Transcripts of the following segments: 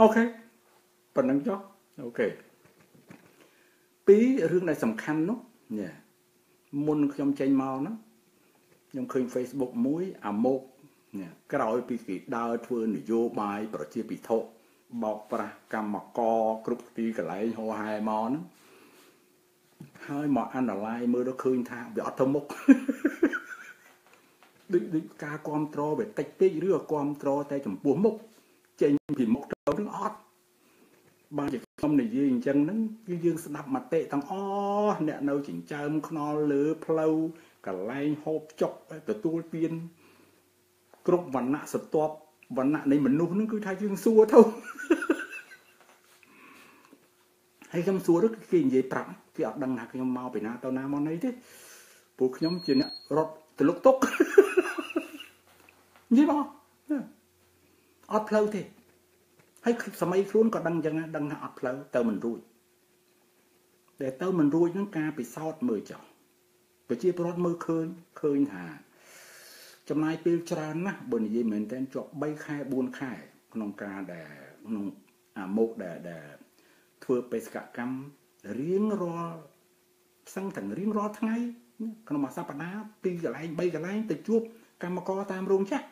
អូខេប៉ុណ្្នឹងចុះអូខេពីររឿងដែលសំខាន់នោះញ៉ាមុនខ្ញុំចេញមកហ្នឹងខ្ញុំឃើញ Facebook មួយអាម៉ុកញ៉ាក្រោយពីគេដើរធ្វើនយោបាយប្រជាពិធបោកប្រាស់កម្មករគ្រប់ទីកន្លែងហោហែមកហ្នឹងហើយមកអនាឡាយមើលទៅឃើញថាវាអត់ទៅមុខដូចដូចការគ្រប់គ្រងវាតិចពេកឬក៏គ្រប់គ្រងតែចំពោះមុខចេញពីមុខ ទៅនឹងអត់បានជាខ្ញុំនិយាយអញ្ចឹងហ្នឹងគឺយើងស្ដាប់មតិទាំងអស់អ្នកនៅចិញ្ចើមខ្នល់លើផ្លូវកន្លែងហូបចុកទទួលទានគ្រប់វណ្ណៈសត្វវណ្ណៈនៃមនុស្សហ្នឹងគឺថាយើងសួរទៅហើយខ្ញុំសួរទៅគេនិយាយប្រាប់គេអត់ដឹងថាខ្ញុំមកពីណាទៅណាមកណីទេពួកខ្ញុំជាអ្នករត់ទៅលុកទុកនិយាយមកអត់ផ្លូវទេ ហើយសម័យខ្លួនក៏ដឹងអញ្ចឹងដឹងថាអត់ផ្លូវទៅមិនរួចតែទៅមិនរួចហ្នឹងការពិសោធន៍មើលចោះប្រជាពលរដ្ឋមើលឃើញឃើញថាចំណាយពេលច្រើនណាស់បើនិយាយមែនតើជាប់3ខែ4ខែ ក្នុងការដែលក្នុងអាមុខដែលដែលធ្វើបេសកកម្មរៀងរាល់សឹងទាំងរៀងរាល់ថ្ងៃក្នុងមួយសប្តាហ៍ពីកន្លែង3កន្លែងទៅជួបកម្មករតាមរោងចក្រ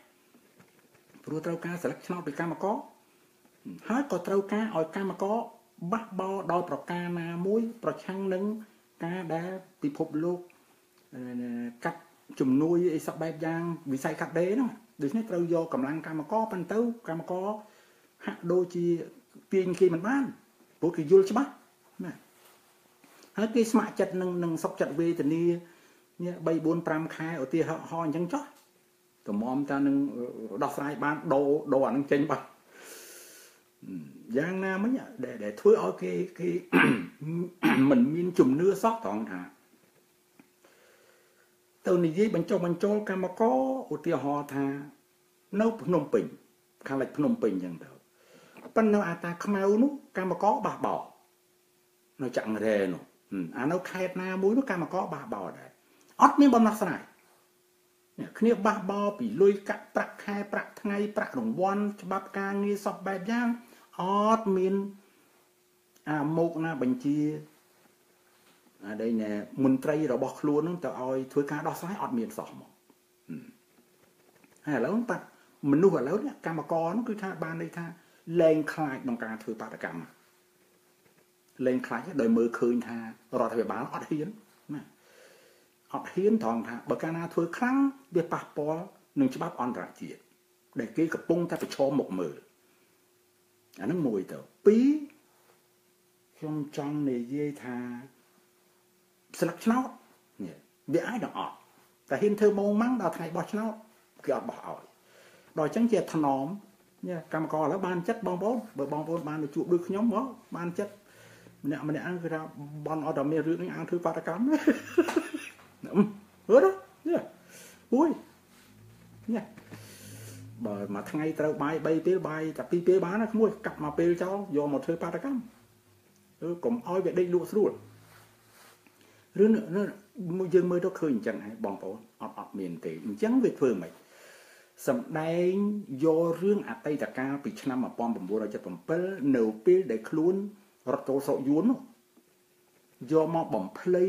ព្រោះត្រូវការសិលឹកឆ្នោតពីកម្មករ ហើយក៏ត្រូវការឲ្យកម្មករបះបោដោយប្រការណាមួយ ប្រឆាំងនឹងការដែលពិភពលោកកាត់ជំនួយអីសពបែបយ៉ាងវិស័យកាត់ដេរហ្នឹងដូច្នេះត្រូវយកកម្លាំងកម្មករប៉ុន្តែកម្មករហាក់ដូចជាទាញគេមិនបានព្រោះគេយល់ច្បាស់ណាហើយគេស្ម័គ្រចិត្តនឹងនឹងសុខចិត្តវេទនានេះ3 4 5ខែឧទាហរណ៍អញ្ចឹងចុះតម្រាំតានឹងដោះស្រាយបានដោដោអានឹងចេញបាទ យ៉ាងណាមិញដែលដែលធ្វើឲ្យគេគេមិនមានជំនឿសោះត្រង់ថាទៅនិយាយបញ្ចុះបញ្ចូលកម្មករឧទាហរណ៍ថានៅភ្នំពេញខាងលិចភ្នំពេញអញ្ចឹងទៅប៉ុន្តែអាតាខ្មៅនោះកម្មករបះបោនៅចាក់រ៉ែនោះអានៅខេត្តណាមួយនោះកម្មករបះបោដែរអត់មានបំណោះស្រាយគ្នាបះបោពីលុយកាក់ប្រាក់ខែប្រាក់ថ្ងៃប្រាក់រង្វាន់ច្បាប់ការងារសពបែបយ៉ាង អត់មានអាមុខណាបញ្ជាអា đây ណែមន្ត្រីរបស់ខ្លួននឹងទៅឲ្យធ្វើការដោះស្រាយអត់មានសោះមកហើយឥឡូវបាត់មនុស្សឥឡូវនេះកម្មករនោះគឺថាបានន័យថាលែងខ្លាចក្នុងការធ្វើបាតកម្មលែងខ្លាចដោយមើលឃើញថារដ្ឋាភិបាលអត់ហ៊ានណាអត់ហ៊ានត្រង់ថាបើកាលណាធ្វើខ្លាំងវាប៉ះពាល់នឹងច្បាប់អន្តរជាតិដែលគេកំពុងតែប្រឈមមុខមើល អានឹងមួយទៅពីរខ្ញុំចង់និយាយថាស្លឹកឆ្នោតនេះវាអាចនឹងអត់តែហ៊ានធ្វើម៉ោងម៉ាំងដល់ថ្ងៃបោះឆ្នោតគេអត់បោះឲ្យដល់អញ្ចឹងជាថ្នមនេះកម្មករឥឡូវបានចិត្តបងប្អូនបើបងប្អូនបានទៅជួបដូចខ្ញុំមកបានចិត្តម្នាក់ម្នាក់គឺថាបនអត់តែមានរឿងនេះអានធ្វើបាតកម្មហឺណានេះអួយនេះ បើមួយថ្ងៃត្រូវបាយ3ពេលបាយតែ2ពេលបានណាក្មួយកាប់មកពេលចោលយកមកធ្វើបាតកម្មគឺកុំឲ្យវាដេកលក់ស្រួលរឿងយើងមើលទៅឃើញអញ្ចឹងហើយបងប្អូនអត់អត់មានទេអញ្ចឹងវាធ្វើមិនសំដែងយករឿងអតីតកាលពីឆ្នាំ1977នៅពេលដែលខ្លួនរត់ចូលសោកយួននោះយកមកបំភ្លៃ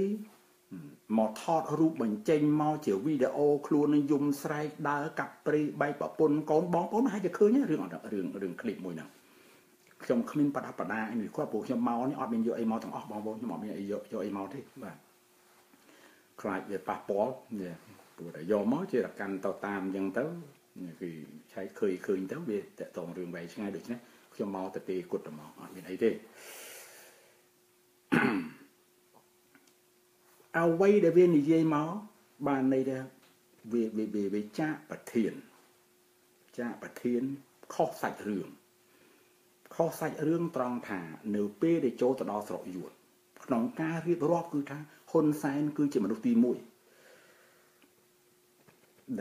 មកថតរូបបញ្ចេញមកជាវីដេអូខ្លួននឹងយំស្រែកដើរកាប់ព្រៃបែកប្រពន្ធកូនបងប្អូនហើយតែឃើញរឿងរឿងរឿងឃ្លីបមួយហ្នឹងខ្ញុំគ្មានបដាបដាអីនេះគាត់ព្រោះខ្ញុំមកនេះអត់មានយកអីមកទាំងអស់បងប្អូនខ្ញុំអត់មានអីយកយកអីមកទេបាទខ្លាចវាប៉ះពាល់ព្រោះតែយកមកជារកាន់ទៅតាមអញ្ចឹងទៅគឺឆែកឃើញឃើញទៅវាតកតងរឿងវែងឆ្ងាយដូច្នេះខ្ញុំមកតែទេគុតតែមកអត់មានអីទេ អ្វីដែលវានិយាយមកបានន័យថាវាវាវាចាក់ប្រធានចាក់ប្រធានខុសសាច់រឿងខុសសាច់រឿងត្រង់ថា នៅពេលដែលចូលទៅដល់ស្រុកយួនក្នុងការរៀបរាប់គឺថាហ៊ុនសែនគឺជាមនុស្សទី1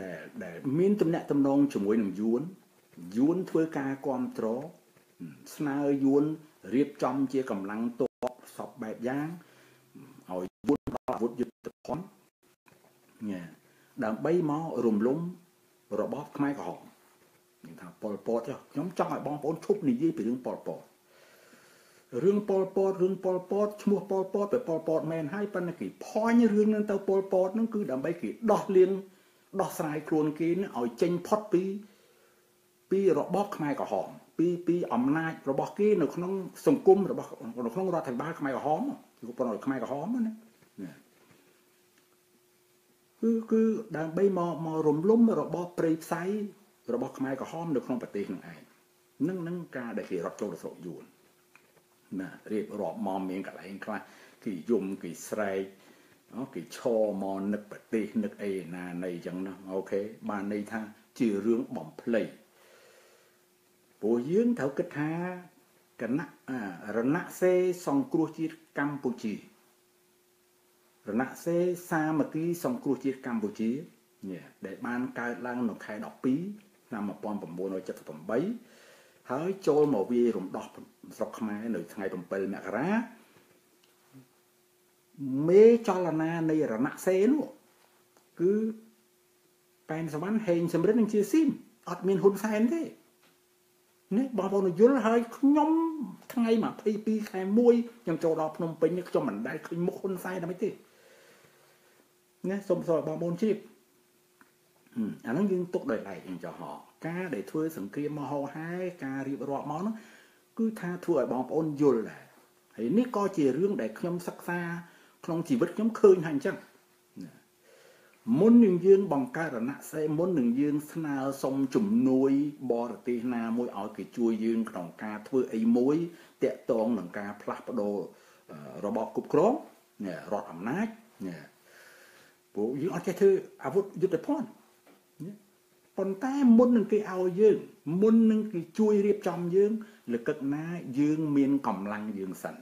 ដែលដែលមានទំនាក់ទំនងជាមួយនឹងយួនយួនធ្វើការគ្រប់គ្រងស្នើយួនរៀបចំជាកម្លាំងទ័ពសពបែបយ៉ាងឲ្យយួន ដល់អាវុធយុទ្ធភ័ណ្ឌញ៉ាដើម្បីមករំលំរបបខ្មែរក្រហមនិយាយថាប៉ុលពតខ្ញុំចង់ឲ្យបងប្អូនឈប់និយាយពីរឿងប៉ុលពតរឿងប៉ុលពតរឿងប៉ុលពតឈ្មោះប៉ុលពតទៅប៉ុលពតមែនហើយប៉ុន្តែគេផាញ់រឿងនឹងទៅប៉ុលពតនឹងគឺដើម្បីគេដោះលៀងដោះស្រាយខ្លួនគេឲ្យចេញផុតពីពីរបបខ្មែរក្រហមពីពីអំណាចរបស់គេនៅក្នុងសង្គមរបស់នៅក្នុងរដ្ឋាភិបាលខ្មែរក្រហមគឺប៉ុន្តែខ្មែរក្រហមណា គឺគឺដើម្បីមកមករំលំរបបព្រៃផ្សៃរបស់ខ្មែរក្រហមនៅក្នុងប្រទេសនឹងឯងនឹងនឹងការដែលគេរត់ចូលទៅស្រុកយួនណារៀបរាប់មកមានកន្លែងខ្លះគេយំគេស្រែកគេឈរមកនឹកប្រទេសនឹកអីណានៃអញ្ចឹងណាអូខេបានន័យថាជារឿងបំភ្លៃពួកយើងត្រូវគិតថាគណៈរណសេសង្គ្រោះជាតិកម្ពុជា រណសេសាមគ្គីសង្គ្រោះជាតិកម្ពុជានេះដែលបានកើតឡើងនៅខែ12ឆ្នាំ1978ហើយចូលមកវាយរំដោះស្រុកខ្មែរនៅថ្ងៃ7មករាមេចលនានៃរណសេនោះគឺប៉ែនសវណ្ណហេងសំរិទ្ធនឹងជាស៊ីមអត់មានហ៊ុនសែនទេនេះបងប្អូនយល់ហើយខ្ញុំថ្ងៃ22ខែ1ខ្ញុំចូលដល់ភ្នំពេញខ្ញុំមិនដែលឃើញមុខហ៊ុនសែនតែមិនទេ ណាសូមសួរបងប្អូនជ្រាបអាហ្នឹងយើងទុកដោយឡែកអញ្ចឹងហោការដែលធ្វើសង្គ្រាមមកហោហើយការរៀបរាប់មកហ្នឹងគឺថាធ្វើឲ្យបងប្អូនយល់ដែរហើយនេះក៏ជារឿងដែលខ្ញុំសិក្សាក្នុងជីវិតខ្ញុំឃើញថាអញ្ចឹងមុននឹងយើងបង្កើតរណសេមុននឹងយើងស្នើសុំជំនួយបរទេសណាមួយឲ្យគេជួយយើងក្នុងការធ្វើអីមួយតាក់ទងនឹងការផ្លាស់ប្ដូររបបគ្រប់គ្រងរដ្ឋអំណាច ព្រោះយើងអត់ចេះធ្វើអាវុធយុទ្ធភ័ណ្ឌប៉ុន្តែមុននឹងគេឲ្យយើង មុននឹងគេជួយរៀបចំយើងលកឹកណាយើងមានកម្លាំងយើងសិន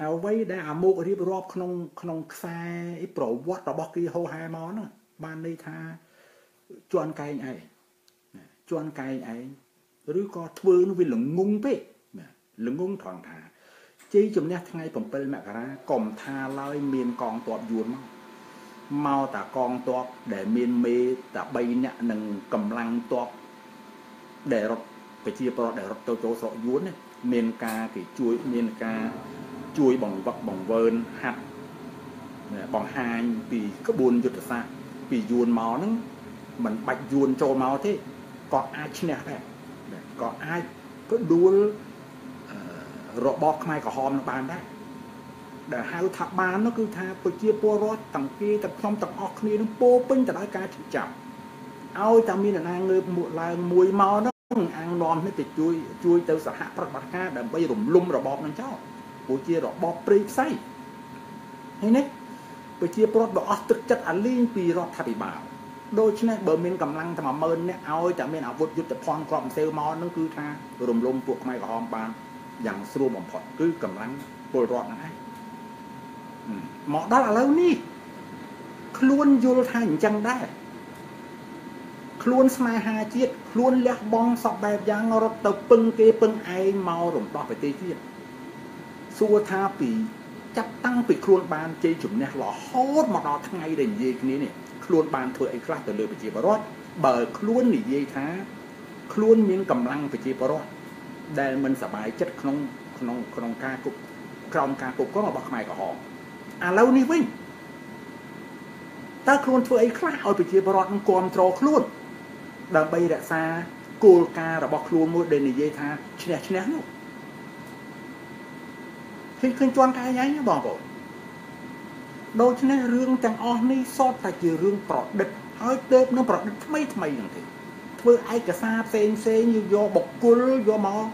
អ្វីដែលអាមុករៀបរាប់ក្នុង ក្នុងខ្សែប្រវត្តិរបស់គេហោហែមកហ្នឹងបានន័យថាជន់កែងឯងជន់កែងឯងឬក៏ធ្វើនោះវាល្ងងពេកល្ងងត្រង់ថា ជ័យជំនះថ្ងៃ7មករាកុំថាឡើយមានកងទ័ពយួនមកមកតាកងទ័ពដែលមានមេតា3នាក់នឹងកម្លាំងទ័ពដែលរត់ប្រជាប្រដ្ឋដែលរត់ទៅចូលស្រុកយួនមានការគេជួយមានការជួយបង្វឹកបង្វើនហាត់បង្ហាញពីក្បួនយុទ្ធសាស្ត្រពីយួនមកហ្នឹងមិនបាច់យួនចូលមកទេក៏អាចឈ្នះដែរក៏អាចផ្ដួល របបខ្មែរក្រហមនឹងបានដែរដែលហៅថាបាននោះគឺថាប្រជាពលរដ្ឋទាំងគេទាំងខ្ញុំទាំងអស់គ្នានឹងពោពេញទៅដោយការចិញ្ចឹមឲ្យតែមានអ្នកណាងើបមួកឡើងមួយមកនោះអាំងនាំនេះទៅជួយជួយទៅសហប្រតិបត្តិការដើម្បីរំលំរបបនឹងចោលព្រោះជារបបព្រៃផ្សៃហើយនេះប្រជាពលរដ្ឋបើអស់ទឹកចិត្តអាលីងពីរដ្ឋាភិបាលដូច្នេះបើមានកម្លាំងតែ10000នាក់ឲ្យតែមានអាវុធយុទ្ធភ័ណ្ឌគ្រាប់អង្សេវមកនឹងគឺថារំលំពួកខ្មែរក្រហមបាន យ៉ាងស្រួលបំផុតគឺកម្លាំងពលរដ្ឋហ្នឹងឯងមកដល់ឥឡូវនេះខ្លួនយល់ថាអញ្ចឹងដែរខ្លួនស្នេហាជាតិខ្លួនលះបង់សពបែបយ៉ាងរត់ទៅពឹងគេពឹងឯងមករំដោះប្រទេសជាតិសួរថាពីចាប់តាំងពីខ្លួនបានជ័យជំនះរហូតមកដល់ថ្ងៃដែលនិយាយគ្នានេះខ្លួនបានធ្វើអីខ្លះទៅលើប្រជាពលរដ្ឋបើខ្លួននិយាយថា ខ្លួនមានកម្លាំងប្រជាពលរដ្ឋ ដែលមិនសบายចិត្តក្នុងក្នុងក្នុងការគ្រប់ក្រោមការគ្រប់គ្រងរបស់ខ្មែរក្រហមឥឡូវនេះវិញតើខ្លួនធ្វើអីខ្លះឲ្យប្រជាពលរដ្ឋនឹងគ្រប់គ្រងខ្លួនដើម្បីរក្សាគោលការណ៍របស់ខ្លួនមួយដែលនិយាយថាឈ្នះឈ្នះនោះឃើញឃើញជន់កាយឯងបងប្អូនដូច្នេះរឿងទាំងអស់នេះសតតែជារឿងប្រឌិតហើយទៅនឹងប្រឌិតថ្មីថ្មីហ្នឹងទេធ្វើឯកសារផ្សេងផ្សេងយកបុគ្គលយកមក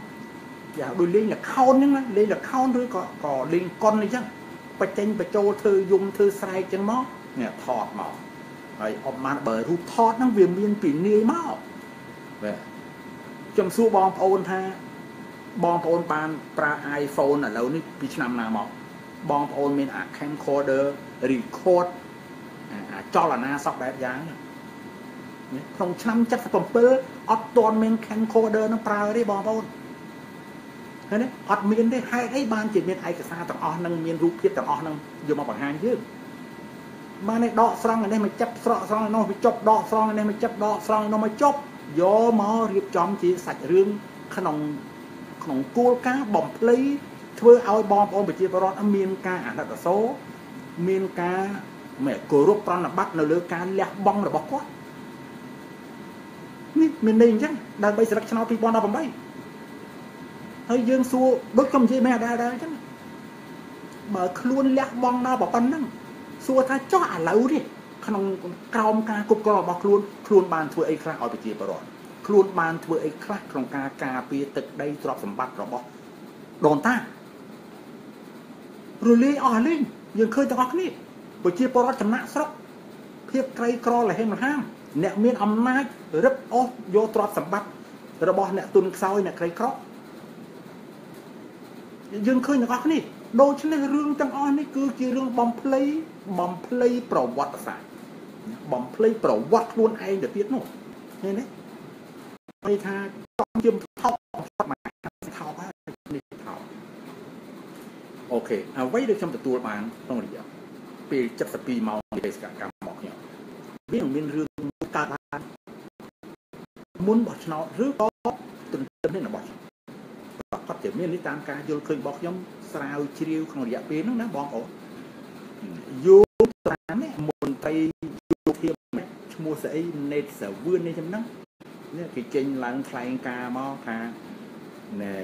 យ៉ាងដូចលេងលខោនហ្នឹងណាលេងលខោនឬក៏ក៏លេងកុនអញ្ចឹងបញ្ចេញបញ្ចូលធ្វើយំធ្វើស្រែកអញ្ចឹងមកនេះថតមកហើយអបបានបើរូបថតហ្នឹងវាមានពីនាយមកបាទខ្ញុំសួរបងប្អូនថាបងប្អូនបានប្រើ iPhone ឥឡូវនេះពីឆ្នាំណាមកបងប្អូនមាន អា camcorder record អាចលនាសក់បែបយ៉ាងក្នុងឆ្នាំ77អត់ទាន់មាន camcorder នឹងប្រើទេបងប្អូន ឃើញទេអត់មានទេហេតុអីបានជាមានឯកសារទាំងអស់នឹងមានរូបភាពទាំងអស់នឹងយកមកបង្ហាញយើងបានឯដកស្រង់នេះមកចាប់ស្រកស្រង់នោះមកចប់ដកស្រង់នេះមកចាប់ដកស្រង់នោះមកចប់យកមករៀបចំជាសាច់រឿងក្នុងក្នុងគោលការណ៍បំភ្លៃធ្វើឲ្យបងប្អូនប្រជាពលរដ្ឋមានការអាណិតអាសូរមានការមិនគោរពប្រណិប័តនៅលើការលះបង់របស់គាត់នេះមានន័យអញ្ចឹងដើម្បីស្លឹកឆ្នោត2018 ហើយយើងសួរដូចខ្ញុំនិយាយមែនដែរដែរអញ្ចឹងបើខ្លួនលះបង់ដល់ប៉ុណ្ណឹងសួរថាចោះឥឡូវនេះក្នុងក្រោមការគ្រប់គ្រងរបស់ខ្លួនខ្លួនបានធ្វើអីខ្លះឲ្យប្រជាពលរដ្ឋខ្លួនបានធ្វើអីខ្លះក្នុងការការពារទឹកដីទ្រព្យសម្បត្តិរបស់ដូនតារលាយអស់លេងយើងឃើញទាំងអស់គ្នាប្រជាពលរដ្ឋចំណាក់ស្រុកភាពក្រីក្រលហេមលហាមអ្នកមានអំណាចរឹបអូសយកទ្រព្យសម្បត្តិរបស់អ្នកទុនខ្សោយអ្នកក្រីក្រ យើងឃើញទាំងអស់គ្នាដូច្នេះរឿងទាំងអស់នេះគឺជារឿងបំភ្លៃបំភ្លៃប្រវត្តិសាស្ត្របំភ្លៃប្រវត្តិខ្លួនឯងទៅទៀតនោះឃើញទេពេលថាចំជឹមថោកមកថោកហើយនេះថោកអូខេអ្វីដែលខ្ញុំទទួលបានក្នុងរយៈពេល72ម៉ោងនៃបេសកកម្មរបស់ខ្ញុំវានឹងមានរឿងកើតឡើងមុនបោះឆ្នោតឬក៏ទន្ទឹមនឹងបោះឆ្នោត ប្រកបជាមាននេះតាមការយល់ឃើញរបស់ខ្ញុំស្រាវជ្រាវក្នុងរយៈពេលហ្នឹងណាបងប្អូនយោតាមនេះមន្ត្រីយោធាឈ្មោះស្អីណេតសាវឿននេះចំណឹងនេះគេចេញឡើងថ្លែងការមកថាណែ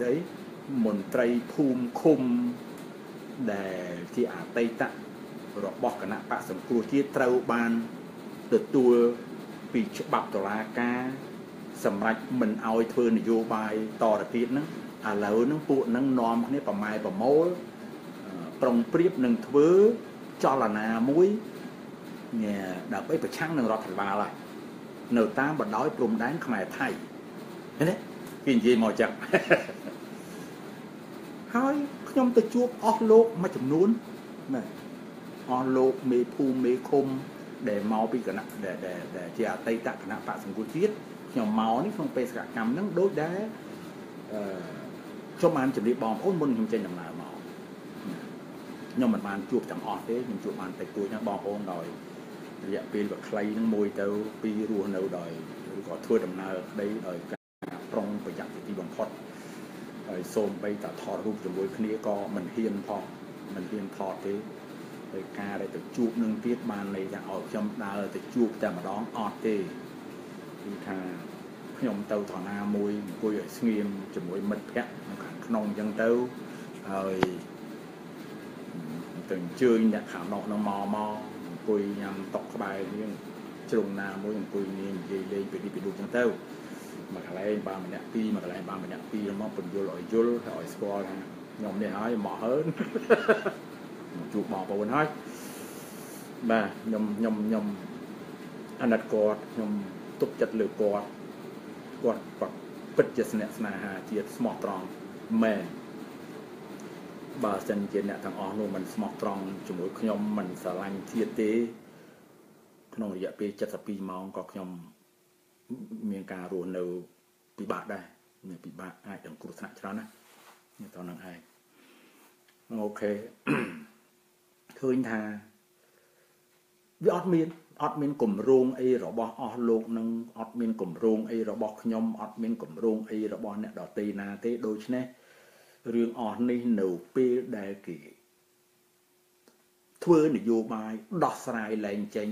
ស្អីមន្ត្រីភូមិឃុំដែលជាអតីតរបស់គណៈបកសង្គ្រោះជាតិត្រូវបានទទួលពីច្បាប់តុលាការ សម្រាប់មិនអោយធ្វើនយោបាយតទៅទៀតហ្នឹងឥឡូវហ្នឹងពួកហ្នឹងនាំគ្នាប្រម៉ែប្រមូលប្រុងប្រៀបនឹងធ្វើចលនាមួយដើម្បីប្រឆាំងនឹងរដ្ឋាភិបាលហើយនៅតាមបណ្ដោយព្រំដែនខ្មែរថៃឃើញទេគេនិយាយមកចឹងហើយខ្ញុំទៅជួបអស់លោកមួយចំនួនណាអស់លោកមេភូមិមេឃុំដែលមកពីគណៈដែលជាអតីតគណៈបកសង្គមជាតិ ខ្ញុំមកនេះក្នុងបេសកកម្មហ្នឹងដូចដែលអឺខ្ញុំបានជម្រាបបងប្អូនមុនខ្ញុំចេញដំណើរមកខ្ញុំមិនបានជួបទាំងអស់ទេខ្ញុំជួបបានតែគួយណាបងប្អូនដោយរយៈពេលវាខ្លីហ្នឹងមួយទៅពីរស់នៅដោយឬក៏ធ្វើដំណើរក្តីដោយការប្រុងប្រយ័ត្នជាទីបំផុតហើយសូមបីតាថតរូបជាមួយគ្នាក៏មិនហ៊ានផងមិនហ៊ានថតទេហើយការដែលទៅជួបនឹងទៀតបានន័យថាឲ្យខ្ញុំដើរទៅជួបតែម្ដងអត់ទេ គឺថាខ្ញុំទៅឋានាមួយអង្គុយឲ្យស្ងៀមជាមួយមិត្តភ័ក្តិនៅខាងក្នុងអញ្ចឹងទៅហើយទៅអញ្ជើញអ្នកខាងនោះនឹងមកមកអង្គុយញ៉ាំតុកក្បែរនេះជ្រុងណាមួយអង្គុយនេះនិយាយលេងពីនេះពីនោះអញ្ចឹងទៅមកកន្លែងបានម្នាក់ពីរមកកន្លែងបានម្នាក់ពីរមកពន្យល់ឲ្យយល់ឲ្យស្គាល់ថាខ្ញុំនេះហើយមកហើនជួបបងប្អូនហើយបាទខ្ញុំខ្ញុំខ្ញុំអាណិតគាត់ខ្ញុំ ទុកចិត្តលើគាត់គាត់គាត់ពិតជាស្នាក់ស្នេហាជាតិស្មោះត្រង់មែនបើសិនជាអ្នកទាំងអស់នោះមិនស្មោះត្រង់ជាមួយខ្ញុំមិនស្រឡាញ់ជាតិទេ ក្នុងរយៈពេល72ម៉ោងក៏ខ្ញុំមានការរស់នៅពិបាកដែរមានពិបាកអាចនឹងគ្រោះថ្នាក់ច្រើនណាស់តោះនឹងឯងអូខេឃើញថាវាអត់មាន អត់មានគម្រោងអីរបស់អស់លោកនឹងអត់មានគម្រោងអីរបស់ខ្ញុំអត់មានគម្រោងអីរបស់អ្នកដទៃណាទេដូច្នេះរឿងអស់នេះនៅពេលដែលគេធ្វើនយោបាយដោះស្រាយលែងចេញ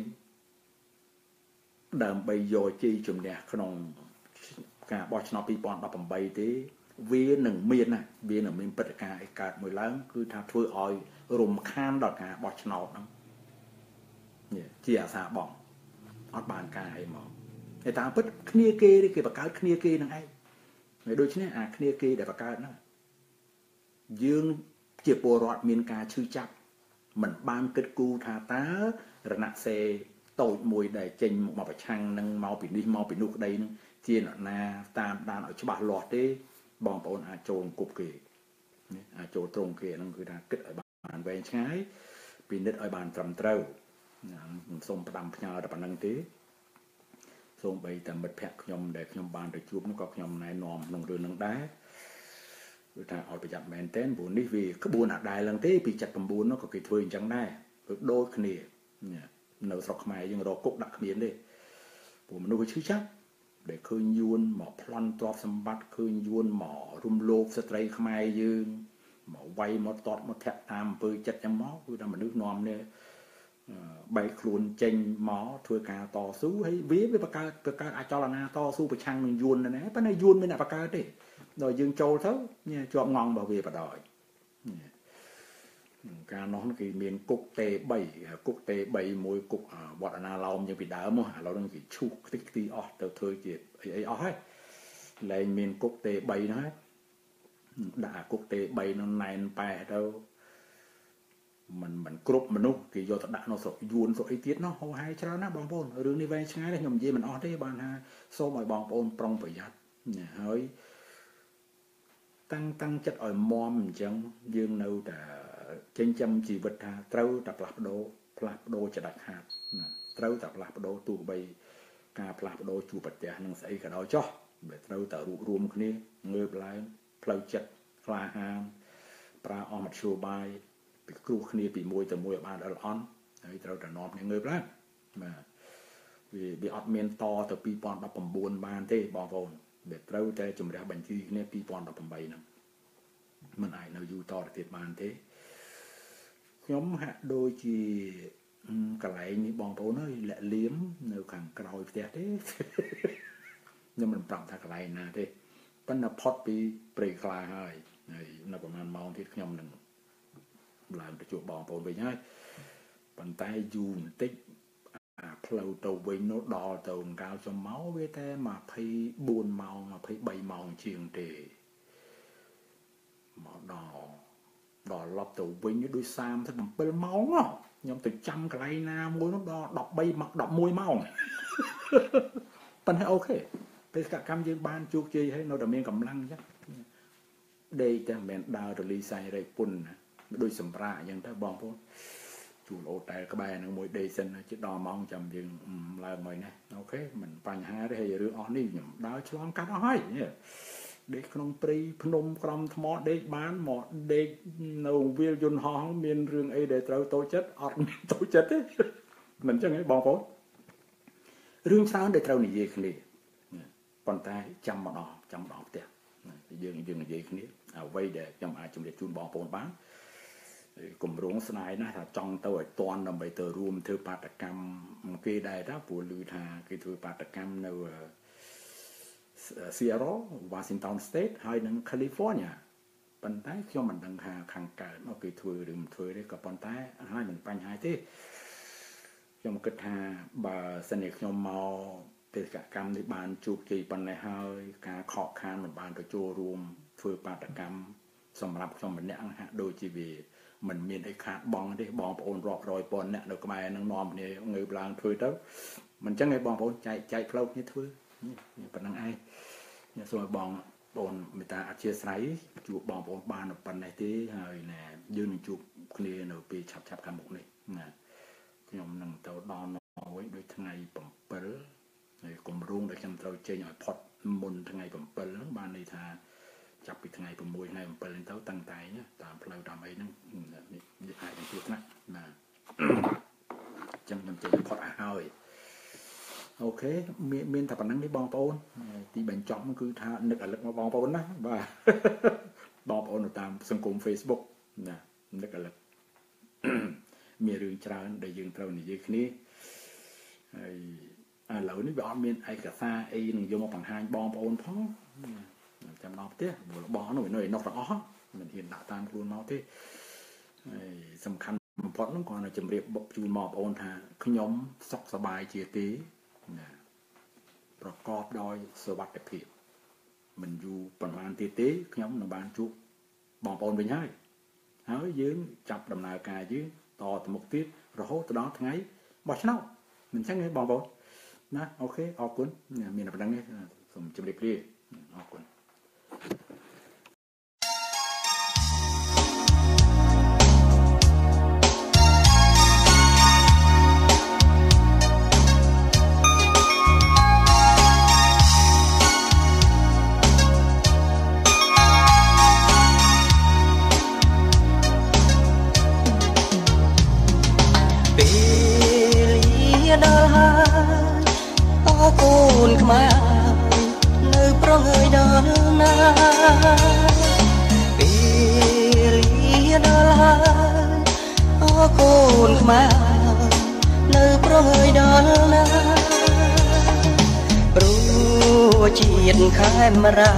ដើម្បីយកជ័យជំនះក្នុងការបោះឆ្នោត2018ទេវានឹងមានណាវានឹងមានព្រឹត្តិការណ៍អីកើតមួយឡើងគឺថាធ្វើឲ្យរំខានដល់ការបោះឆ្នោតហ្នឹង ជាអាសាបងអត់បានការអីមកតែតាមពិតគ្នាគេគេបង្កើតគ្នាគេនឹងឯងហើយដូច្នេះអាគ្នាគេដែលបង្កើតហ្នឹងយើងជាពលរដ្ឋមានការឈឺចាប់មិនបានគិតគូរថាតើរណសេតូចមួយដែលចេញមកប្រឆាំងនឹងមកពីនេះមកពីនោះក្តីនឹងជានរណាតាមដានឲ្យច្បាស់លាស់ទេបងប្អូនអាចចូលគប់គេអាចចូលត្រង់គេហ្នឹងគឺថាគិតឲ្យបានវែងឆ្ងាយពិនិត្យឲ្យបានត្រឹមត្រូវ ខ្ញុំសូមផ្ដាំផ្ញើតែប៉ុណ្្នឹងទេសូមបីតែមិត្តភ័ក្តិខ្ញុំដែលខ្ញុំបានទៅជួបនោះក៏ខ្ញុំណែនាំក្នុងរឿងហ្នឹងដែរគឺថាឲ្យប្រយ័ត្នមែនទែនព្រោះនេះវាក្បួនអាដែលឡើងទេពី79នោះក៏គេធ្វើអញ្ចឹងដែរគឺដូចគ្នានៅស្រុកខ្មែរយើងរកគុកដាក់គ្មានទេពួកមនុស្សវាឈឺចាប់ដែលឃើញយួនមកប្លន់ទ្រព្យសម្បត្តិឃើញយួនមករំលោភស្ត្រីខ្មែរយើងមកវាយមកតតមកធាក់តាមអំពើចិត្តចឹងមកគឺថាមនុស្សនាំនេះ បែកខ្លួនចេញមកធ្វើការតស៊ូហើយវាវាបង្កើតបង្កើតអាចលនាតស៊ូប្រឆាំងនឹងយួនណាប៉ុន្តែយួនមានអ្នកបង្កើតទេដល់យើងចូលទៅជាប់ងងរបស់វាបដ ாய் កាលនោះគេមានគុកតេ3គុកតេ3មួយគុកវត្តអនាឡោមយើងពីដើមមកឥឡូវហ្នឹងគេឈូសខ្ទេចខ្ទីអស់ទៅធ្វើជាអីអីអស់ហើយលែងមានគុកតេ3ហ្នឹងហើយដាក់គុកតេ3ហ្នឹងណែនប៉ែទៅ มันมันគ្រប់មនុស្សគេយកទៅដាក់នៅស្រុកយួនស្រុកអីទៀតនោះហោហាយច្រើនណាបងប្អូនរឿងនេះវែងឆ្ងាយខ្ញុំនិយាយមិនអស់ទេបានថាសូមឲ្យបងប្អូនប្រុងប្រយ័ត្នហើយតាំងតាំងចិត្តឲ្យមមអញ្ចឹងយើងនៅតែចិញ្ចឹមជីវិតថាត្រូវតែផ្លាស់ប្ដូរផ្លាស់ប្ដូរចដាច់ខាតណាត្រូវតែផ្លាស់ប្ដូរទោះបីការផ្លាស់ប្ដូរជួបប្រទះនឹងស្អីក៏ដោយចោះវាត្រូវតែរួបរวมគ្នាងើបឡើងផ្លូវចិត្តក្លាហានប្រើអមធ្យោបាយ ពីគ្រោះគ្នាពីមួយទៅមួយឲ្យបានល្អន់ហើយត្រូវតែនាំគ្នាងើបឡើងបាទវាវាអត់មានតទៅ2019បានទេបងប្អូនវាត្រូវតែជំរះបញ្ជីគ្នា2018ហ្នឹងมันអាចនៅយូរតទៅទៀតបានទេខ្ញុំហាក់ដូចជាកន្លែងនេះបងប្អូនអើយលាក់លៀមនៅខាងក្រោយផ្ទះទេខ្ញុំមិនប្រាប់ថាកន្លែងណាទេប៉ុន្តែផុតពីព្រៃខ្លាហើយហើយនៅប្រហែលម៉ោងទៀតខ្ញុំនឹង ឡើងទៅជួបបងប្អូនវិញហើយប៉ុន្តែយូរបន្តិចអាផ្លូវទៅវិញនោះដល់ទៅអង្កាលចំមកវាតែ24ម៉ោង23ម៉ោងជាងទេមកដល់ដល់ឡប់ទៅវិញដូច37ម៉ោងខ្ញុំទៅចាំកន្លែងណាមួយនោះដល់13ម៉ោង11ម៉ោងប៉ុន្តែអូខេបេសកកម្មយើងបានជោគជ័យហើយនៅតែមានកម្លាំងអញ្ចឹងដេកតែមិនមែនដើររលីសៃរែកពុនណា ដូចសម្រាកអញ្ចឹងទៅបងប្អូនជួលអូតែលក្បែរនឹងមួយដេកសិនជិតដល់ម៉ោងចាំយើងឡើងមកណាអូខេមិនបញ្ហាទេហើយរឿងអស់នេះខ្ញុំដើរឆ្លងកាត់អស់ហើយដេកក្នុងព្រៃភ្នំក្រំថ្មដេកបានមកដេកនៅវាលយន្តហោះមានរឿងអីដែលត្រូវតូចចិត្តអត់មានតូចចិត្តទេមិនចឹងទេបងប្អូនរឿងច្រើនដែលត្រូវនិយាយគ្នាប៉ុន្តែចាំម្ដងចាំម្ដងផ្ទះយើងយើងនិយាយគ្នាអ្វីដែលខ្ញុំអាចជម្រាបជូនបងប្អូនបាន គម្រោងស្ដាយណាស់ថាចង់ទៅឲ្យតន់ដើម្បីទៅរួមធ្វើបាតកម្មគេដែរតាព្រោះឮថាគេធ្វើបាតកម្មនៅ Seattle Washington State ហើយនិង California ប៉ុន្តែខ្ញុំមិនដឹងថាខាងកើតមកគេធ្វើឬមិនធ្វើទេក៏ប៉ុន្តែហើយមិនបញ្ហាទេខ្ញុំគិតថាបើសិនជាខ្ញុំមកទេសកកម្មនេះបានជោគជ័យប៉ុណ្ណេះហើយ ការខកខានមិនបានទៅចូលរួមធ្វើបាតកម្មសម្រាប់ខ្ញុំម្នាក់ហាក់ដូចជាវា មិនមានអីខាតបងទេបងប្អូនរាប់រយពាន់អ្នកនៅក្បែរនឹងនាំគ្នាងើបឡើងធ្វើទៅមិនចឹងឯងបងប្អូនចែកចែកផ្លូវគ្នាធ្វើប៉ុណ្ណឹងឯងខ្ញុំសូមឲ្យបងប្អូនមេត្តាអធិស្ឋានជួបបងប្អូនបានប៉ុណ្ណេះទេហើយណែយើងនឹងជួបគ្នានៅពេលឆាប់ឆាប់ខាងមុខនេះណាខ្ញុំនឹងទៅដល់ណយដូចថ្ងៃ7ហើយគម្រោងដែលខ្ញុំត្រូវចេញឲ្យផុតមុនថ្ងៃ7ហ្នឹងបានន័យថា ចាប់ពីថ្ងៃ6ថ្ងៃ7ហ្នឹងទៅតាំងតែតាមផ្លូវតាមអីហ្នឹងអាចនឹងជួបណាណាអញ្ចឹងខ្ញុំចេញផុតឲ្យហើយអូខេមានមានតែប៉ុណ្្នឹងទេបងប្អូន ទីបញ្ចប់គឺថានឹកអាលឹកមកបងប្អូនណាបាទបងប្អូននៅតាមសង្គម Facebook ណានឹកអាលឹកមានរឿងច្រើនដែលយើងត្រូវនិយាយគ្នាហើយឥឡូវនេះវាអត់មានឯកសារអីនឹងយកមកបង្ហាញបងប្អូនផង ចាំដល់ផ្ទះរបស់នោះនៅឯនោះទាំងអស់មិនហ៊ានដាក់តាមខ្លួនមកទេហើយសំខាន់បំផុតនោះគាត់នៅជម្រាបបុកជូនមកបងប្អូនថាខ្ញុំសុខសប្បាយជាទេណាប្រកបដោយសុវត្ថិភាពមិនយូរប៉ុន្មានទៀតទេខ្ញុំនឹងបានជួបបងប្អូនវិញហើយហើយយើងចាប់ដំណើរការយើងតទៅមុខទៀតរហូតទៅដល់ថ្ងៃបោះឆ្នោតមិនចឹងទេបងប្អូនណាអូខេអរគុណមានតែប៉ុណ្្នឹងទេសូមជម្រាបលាអរគុណ អរគុណខ្មែរនៅប្រងើយដល់ណាព្រោះជាតិខេមរា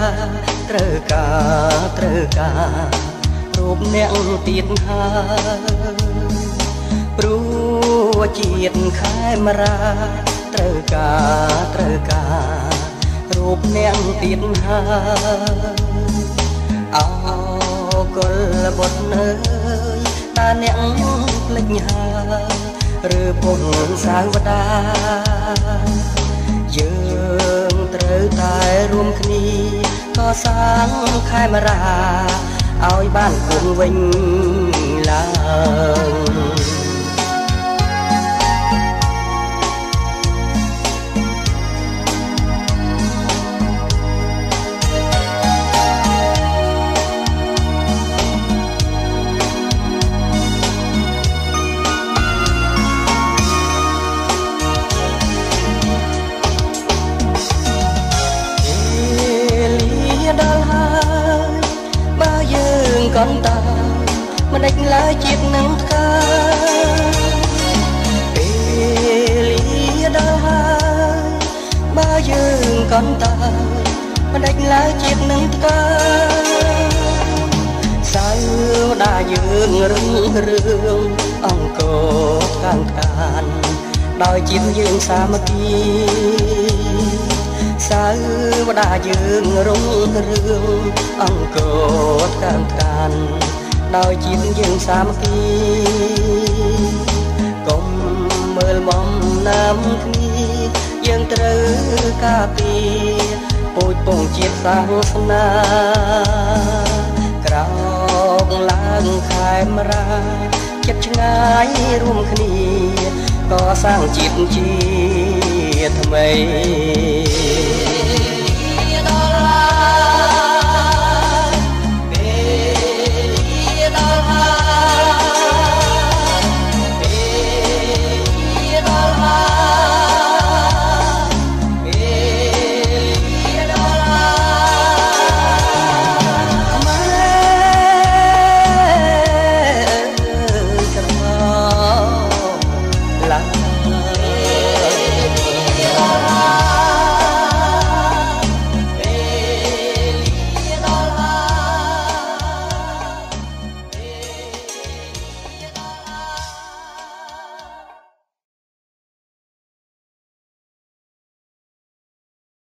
ត្រូវការត្រូវការរូបអ្នកទៀតហើយព្រោះជាតិខេមរាត្រូវការត្រូវការរូបអ្នកទៀតហើយអោគុលបុត្រនៅ តាអ្នកភ្លេចហើយឬពុនសាវតាយើងត្រូវតែរួមគ្នាកសាងខេមរាឲ្យបានគង់វិញឡើង កន្តើមិនដេចឡើយជាតិនឹងថ្កើសៅដាយើងរឹងរឿងអង្គខាងខានដោយជាតិយើងសាមគ្គីសៅវតាយើងរុងរឿងអង្គរកានកានដោយជាតិយើងសាមគ្គីកុំមើលបំណាំគ្នា យើងត្រូវការពារពូជពងជាតិសាសនាក្រោកឡើងខែមរាចិត្តឆ្ងាយរួមគ្នាកសាងជាតិជាថ្មី